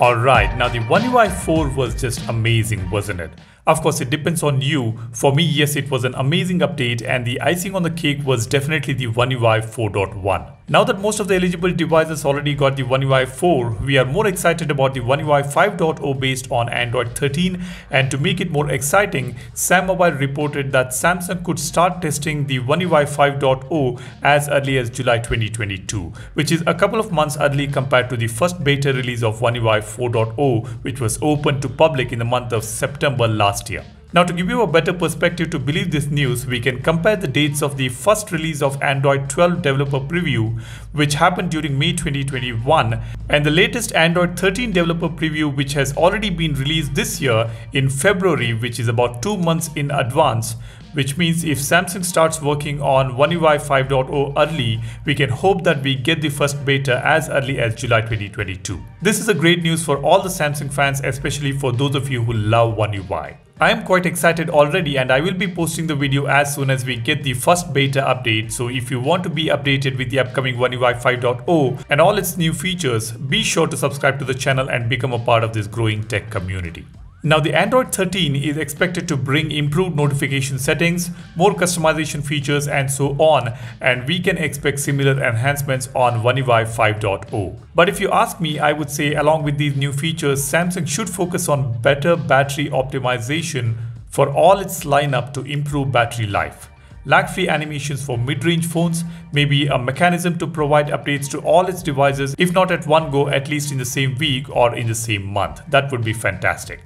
Alright, now the One UI 4 was just amazing, wasn't it? Of course, it depends on you. For me, yes, it was an amazing update and the icing on the cake was definitely the One UI 4.1. Now that most of the eligible devices already got the One UI 4, we are more excited about the One UI 5.0 based on Android 13 and to make it more exciting, SamMobile reported that Samsung could start testing the One UI 5.0 as early as July 2022, which is a couple of months early compared to the first beta release of One UI 4.0 which was open to public in the month of September last year. Now to give you a better perspective to believe this news, we can compare the dates of the first release of Android 12 developer preview, which happened during May 2021, and the latest Android 13 developer preview, which has already been released this year in February, which is about two months in advance, which means if Samsung starts working on One UI 5.0 early, we can hope that we get the first beta as early as July 2022. This is a great news for all the Samsung fans, especially for those of you who love One UI. I am quite excited already and I will be posting the video as soon as we get the first beta update. So if you want to be updated with the upcoming One UI 5.0 and all its new features, be sure to subscribe to the channel and become a part of this growing tech community. Now the Android 13 is expected to bring improved notification settings, more customization features and so on and we can expect similar enhancements on One UI 5.0. But if you ask me, I would say along with these new features, Samsung should focus on better battery optimization for all its lineup to improve battery life. Lag-free animations for mid-range phones, may be a mechanism to provide updates to all its devices, if not at one go, at least in the same week or in the same month. That would be fantastic.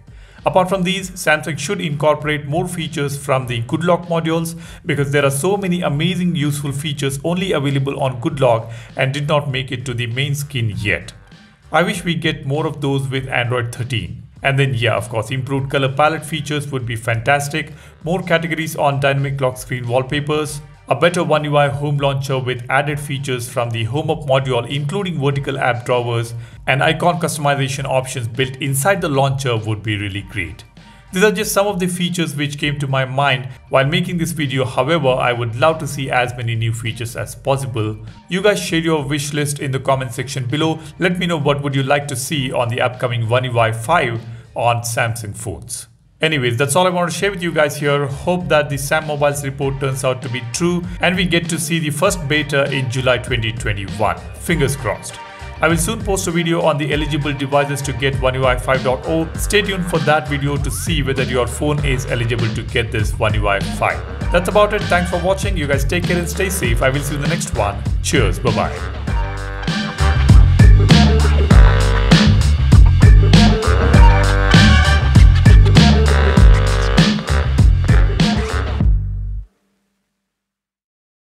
Apart from these, Samsung should incorporate more features from the GoodLock modules because there are so many amazing useful features only available on GoodLock and did not make it to the main skin yet. I wish we get more of those with Android 13. And then yeah, of course, improved color palette features would be fantastic, more categories on dynamic lock screen wallpapers, a better One UI home launcher with added features from the Home Up module including vertical app drawers and icon customization options built inside the launcher would be really great. These are just some of the features which came to my mind while making this video. However, I would love to see as many new features as possible. You guys share your wish list in the comment section below. Let me know what would you like to see on the upcoming One UI 5 on Samsung phones. Anyways, that's all I want to share with you guys here. Hope that the SamMobile's report turns out to be true and we get to see the first beta in July 2021. Fingers crossed. I will soon post a video on the eligible devices to get One UI 5.0. Stay tuned for that video to see whether your phone is eligible to get this One UI 5. That's about it. Thanks for watching. You guys take care and stay safe. I will see you in the next one. Cheers. Bye-bye.